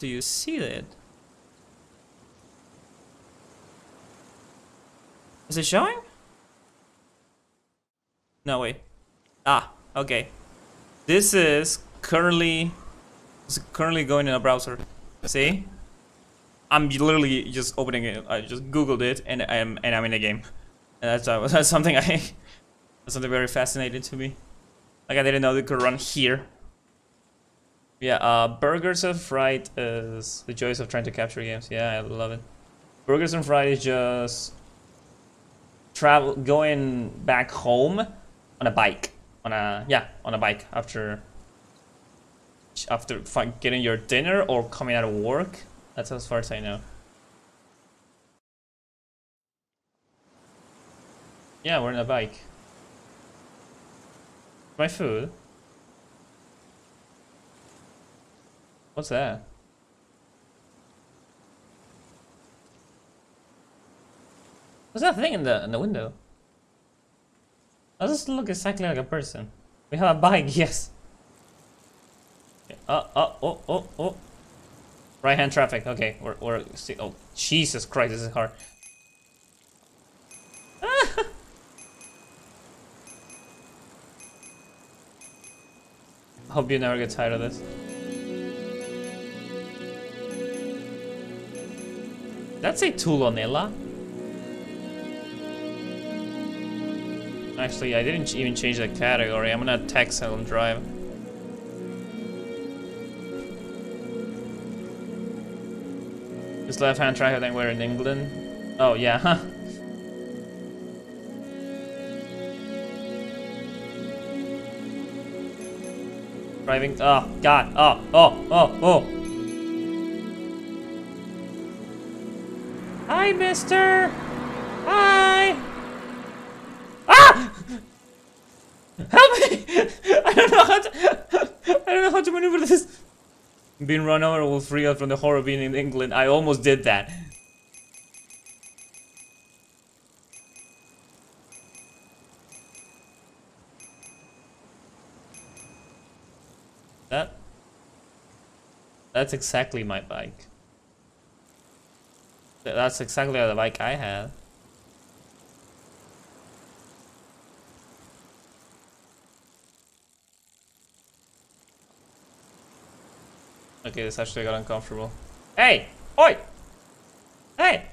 Do you see that? Is it showing? No, way. Ah, okay. This is currently it's currently going in a browser. See? I'm literally just opening it. I just googled it and I'm and I'm in a game. And that's uh, that's something I that's something very fascinating to me. Like I didn't know they could run here. Yeah, uh, Burgers and Fright is the joys of trying to capture games. Yeah, I love it. Burgers and Fright is just travel going back home on a bike. On a yeah, on a bike after after getting your dinner or coming out of work. That's as far as I know. Yeah, we're in a bike. My food. What's that? What's that thing in the in the window? Does this look exactly like a person? We have a bike, yes. Oh, oh, oh, oh, oh. Right hand traffic. Okay, we're we're. See, oh, Jesus Christ, this is hard. Hope you never get tired of this. That's a Tulonella. Actually, I didn't even change the category. I'm gonna text and drive. This left-hand track, I think we're in England. Oh, yeah, huh? Driving, oh, God, oh, oh, oh, oh. Hi, mister! Hi! Ah! Help me! I don't know how to, I don't know how to maneuver this. Being run over will free us from the horror being in England. I almost did that. That... That's exactly my bike. That's exactly the bike I had. Okay, this actually got uncomfortable. Hey! Oi! Hey!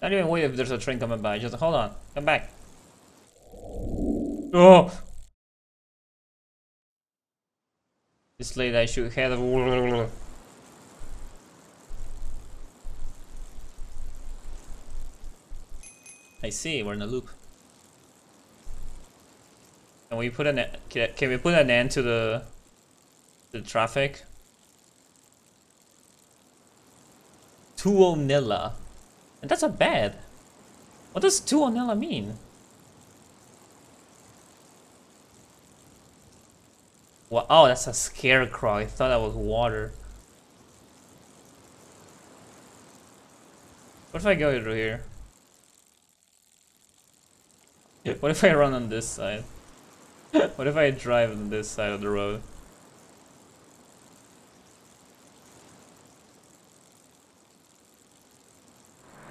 Don't even wait if there's a train coming by. Just hold on. Come back. Oh! This lady I should have. I see, we're in a loop. Can we put an can we put an end to the the traffic? Tuonilla. And that's a bad. What does Tuonilla mean? Oh, that's a scarecrow. I thought that was water. What if I go through here? What if I run on this side? what if I drive on this side of the road?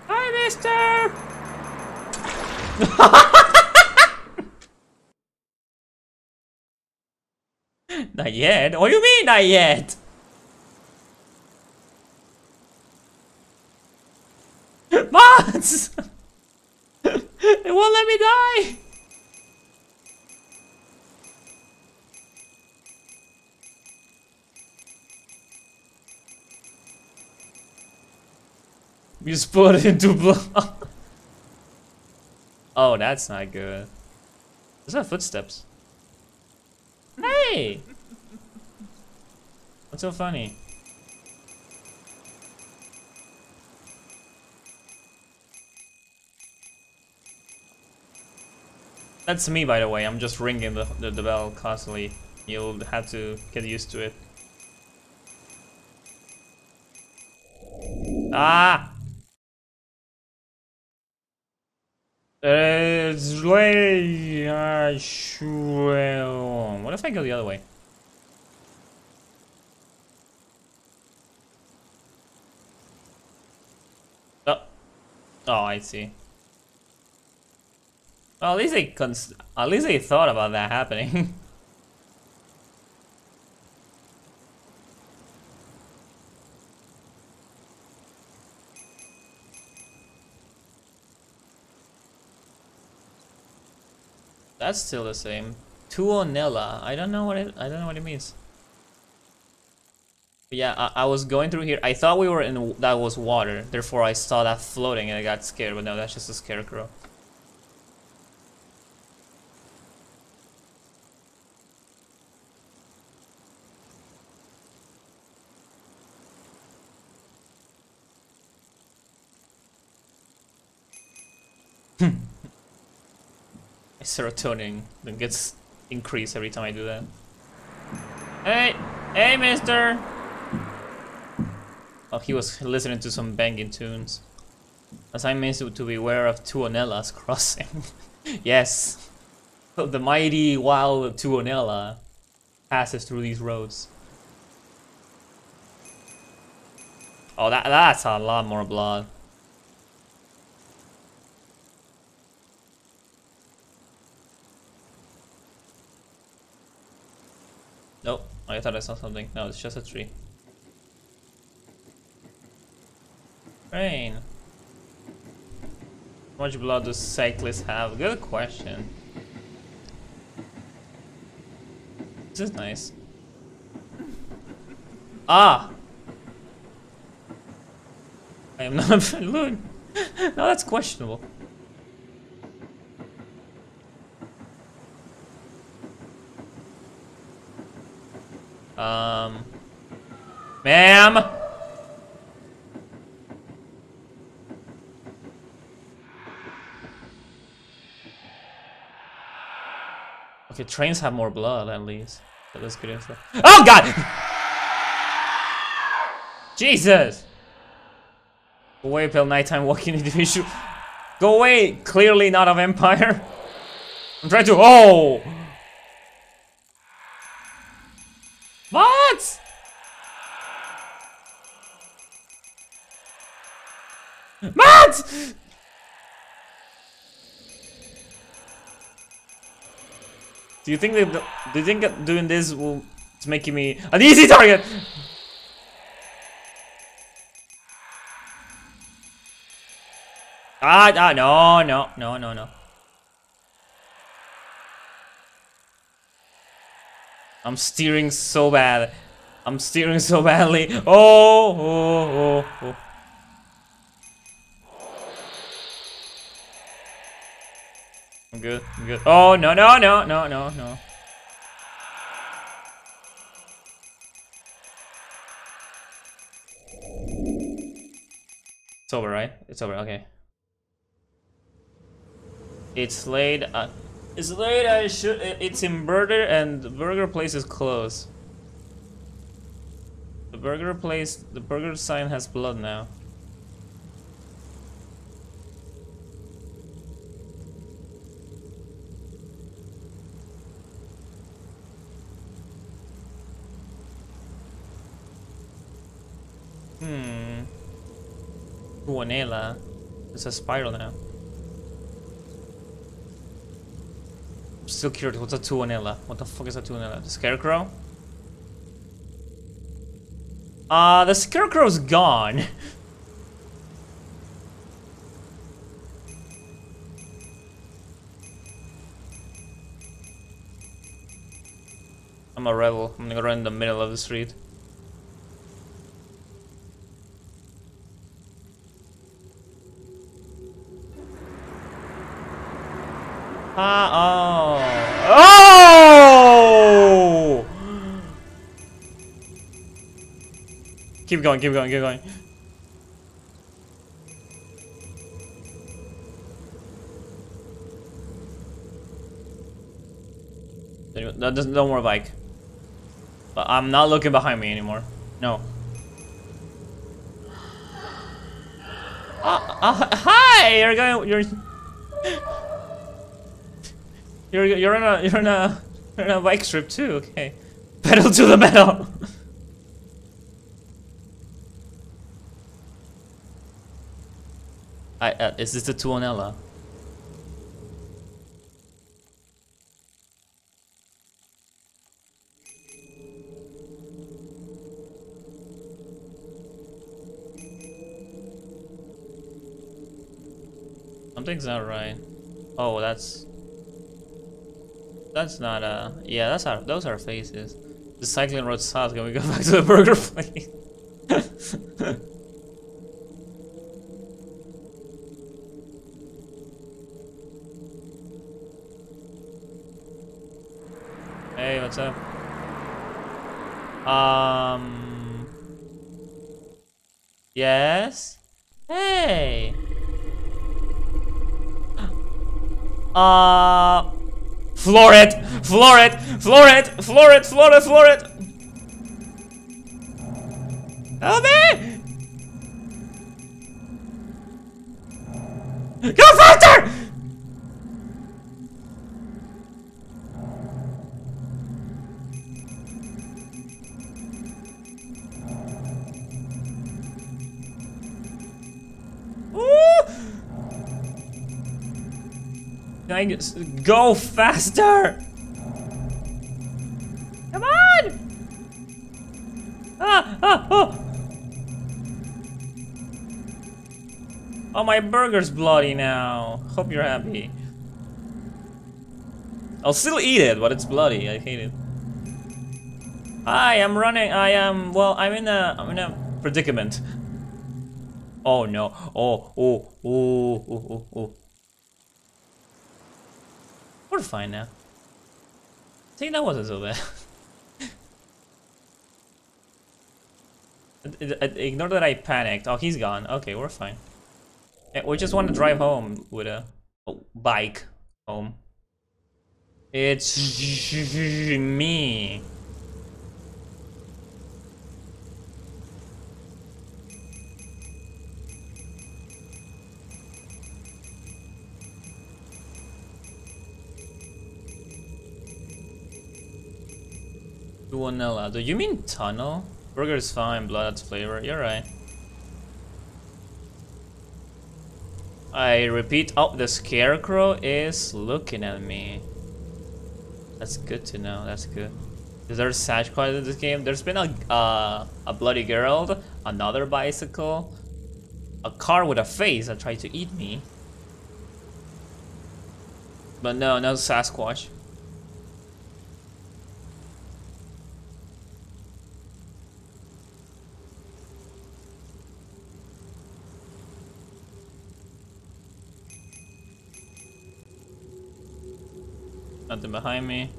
Hi, mister! not yet? What do you mean, not yet? Mods! It won't let me die! You split into blood. oh, that's not good. There's no footsteps. Hey! What's so funny? That's me, by the way. I'm just ringing the, the, the bell constantly. You'll have to get used to it. Ah! What if I go the other way? Oh, oh I see. Well, at least they cons at least they thought about that happening. That's still the same. Tuonela. I don't know what it. I don't know what it means. But yeah, I, I, was going through here. I thought we were in that was water. Therefore, I saw that floating and I got scared. But no, that's just a scarecrow. Serotonin that gets increased every time I do that. Hey, hey, mister! Oh, he was listening to some banging tunes. Assignments to beware of Tuonela's crossing. yes, the mighty wild Tuonella passes through these roads. Oh, that that's a lot more blood. I thought I saw something. No, it's just a tree. Rain. How much blood do cyclists have? Good question. This is nice. Ah! I am not a balloon. no, that's questionable. Um, ma'am. Okay, trains have more blood at least. So that's good info. Oh god! Jesus! Go away, pale nighttime walking individual. Go away! Clearly not a vampire. I'm trying to- Oh! What? Matt! Do you think they do you think doing this will it's making me an easy target? Ah, ah, no, no, no, no, no. I'm steering so bad. I'm steering so badly. Oh, oh, oh, oh. I'm good. I'm good. Oh, no, no, no, no, no, no. It's over, right? It's over, okay. It's late. Uh it's late. I should. It's in Burger, and the burger place is closed. The burger place. The burger sign has blood now. Hmm. Guanela. It's a spiral now. Still curious, what's a Tuonela? What the fuck is a Tuonela? The Scarecrow? Uh, the Scarecrow's gone. I'm a rebel. I'm gonna run in the middle of the street. Ah. Oh! Keep going, keep going, keep going. That doesn't, don't worry, bike. But I'm not looking behind me anymore. No. Uh, uh, hi! You're going. You're. You're you're in a you're in a you're in a bike strip too. Okay, pedal to the metal. I, uh, is this the Tuonela? Something's not right. Oh, that's that's not uh yeah, that's our those are faces. The cycling road south. Can we go back to the burger place? what's up? Um. Yes. Hey. Uh. Floor it! Floor it! Floor it! Floor it! Floor it! Floor it! Help me! Go faster! Dang go faster! Come on! Ah, ah, oh. oh, my burger's bloody now. Hope you're happy. I'll still eat it, but it's bloody. I hate it. Hi, I'm running. I am. Well, I'm in a. I'm in a predicament. Oh no. Oh, oh, oh, oh, oh, oh. We're fine now. See, that wasn't so bad. Ignore that I panicked. Oh, he's gone. Okay, we're fine. We just want to drive home with a bike home. It's me. Do you mean tunnel? Burger is fine, blood adds flavor. You're right. I repeat, oh, the scarecrow is looking at me. That's good to know, that's good. Is there a quite in this game? There's been a, uh, a Bloody Geralt, another bicycle, a car with a face that tried to eat me. But no, no Sasquatch. Nothing behind me.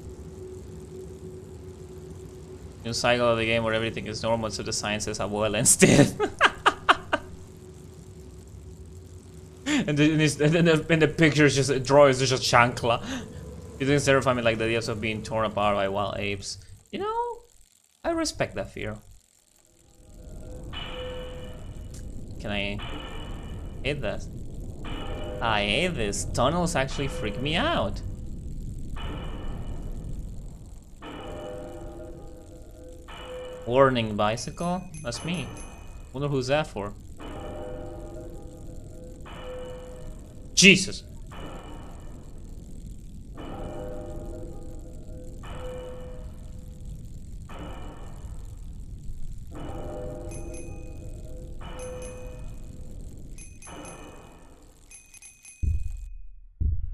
New cycle of the game where everything is normal so the sciences are well instead. and, the, and, the, and the pictures just drawings is just chancla. It didn't terrify me like the idea of being torn apart by wild apes. You know, I respect that fear. Can I hit this? I hate this. Tunnels actually freak me out. Warning bicycle? That's me. Wonder who's that for. Jesus!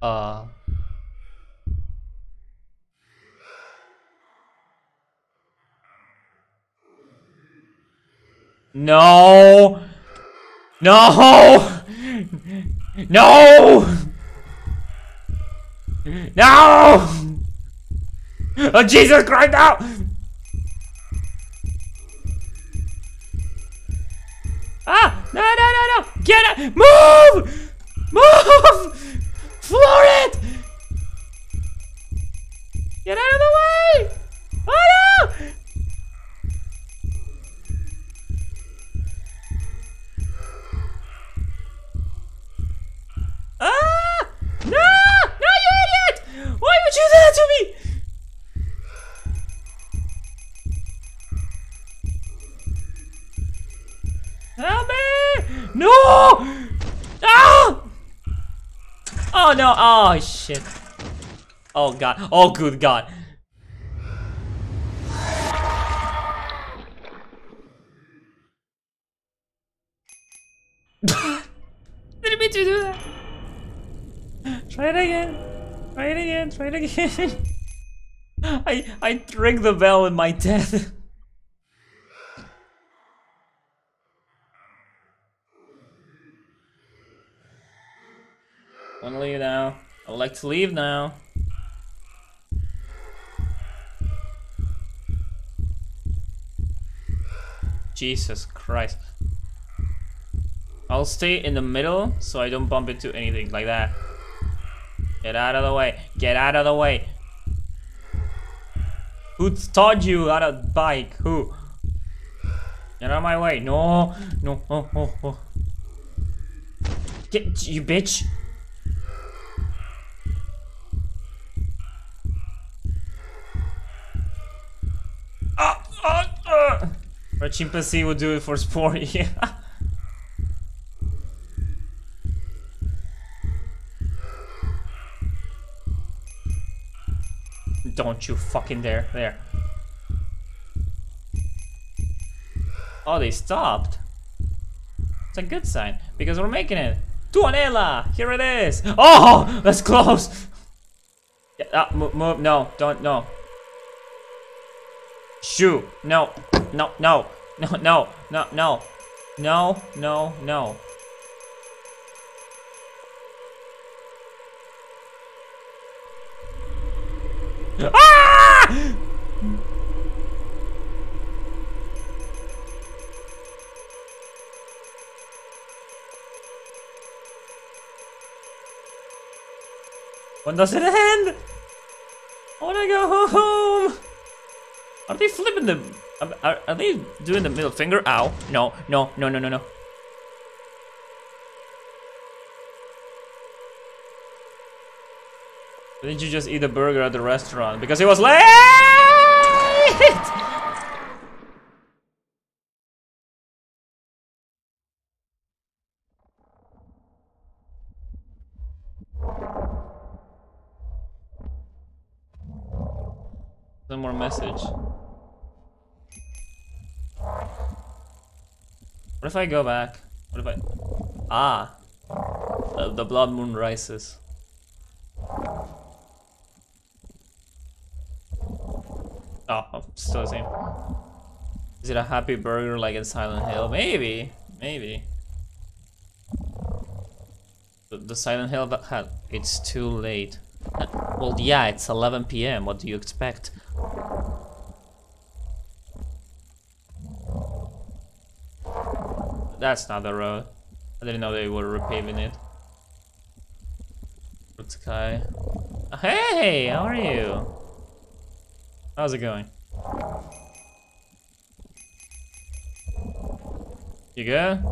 Uh... No! No! No! No! Oh, Jesus Christ, no! Ah! No, no, no, no! Get it! Move! Move! Floor it! Get out of the way! Oh no! Ah! No! No, you idiot! Why would you do that to me? Help me! No! Ah! no! Oh shit! Oh god! Oh good god! Didn't mean to do that. Try it again. Try it again. Try it again. I I ring the bell in my death. Wanna leave now? I would like to leave now. Jesus Christ. I'll stay in the middle so I don't bump into anything like that. Get out of the way. Get out of the way. Who taught you how to bike? Who? Get out of my way. No. No. Oh, oh, oh. Get you bitch. Ah, ah, ah. A chimpanzee would do it for sport, yeah. Don't you fucking dare. There. Oh, they stopped. It's a good sign, because we're making it. Tuonela! Here it is! Oh! That's close! Yeah, uh, move, move, no, don't, no. Shoo! No, no, no, no, no, no, no, no, no, no. Ah! When does it end? I wanna go home. Are they flipping the? Are, are they doing the middle finger? Ow! No! No! No! No! No! No! Didn't you just eat a burger at the restaurant because it was late? One more message. What if I go back? What if I... Ah! Uh, the blood moon rises. Oh, still the same. Is it a happy burger like in Silent Hill? Maybe, maybe. The, the Silent Hill that had it's too late. Well, yeah, it's 11 p.m. What do you expect? That's not the road. I didn't know they were repaving it. Good sky. Hey, how are you? How's it going? You good?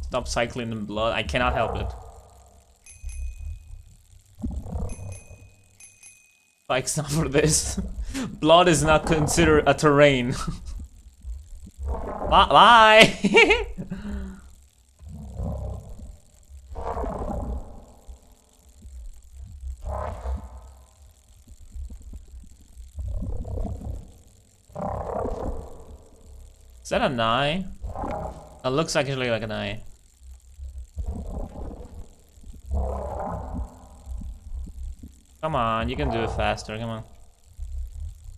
Stop cycling in blood. I cannot help it. Bike's not for this. blood is not considered a terrain. bye. bye. Is that an eye? It looks actually like an eye. Come on, you can do it faster, come on.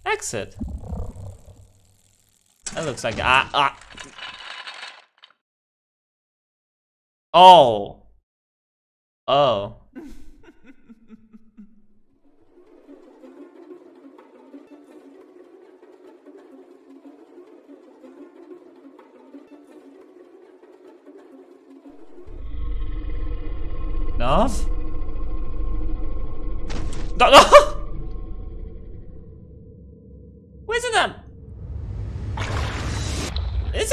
Exit. That looks like ah ah. Oh. Oh. Enough? No, no! Isn't that...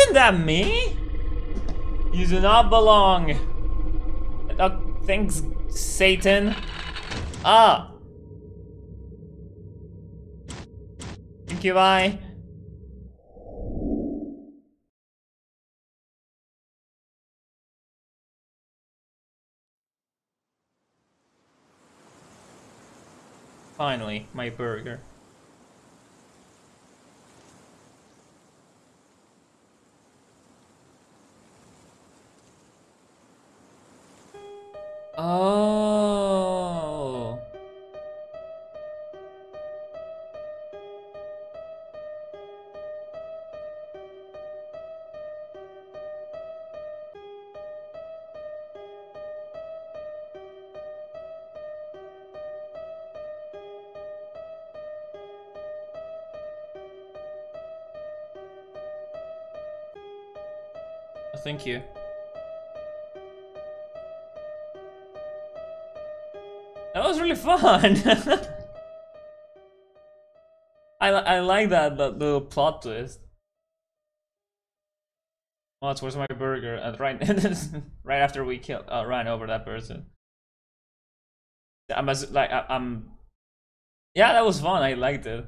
Isn't that me? You do not belong. Oh, thanks, Satan. Ah. Thank you, bye. Finally, my burger. Oh. oh. Thank you. Really fun. I I like that that little plot twist. Oh, it's where's my burger? And right right after we killed uh, ran over that person. I'm as, like I, I'm. Yeah, that was fun. I liked it.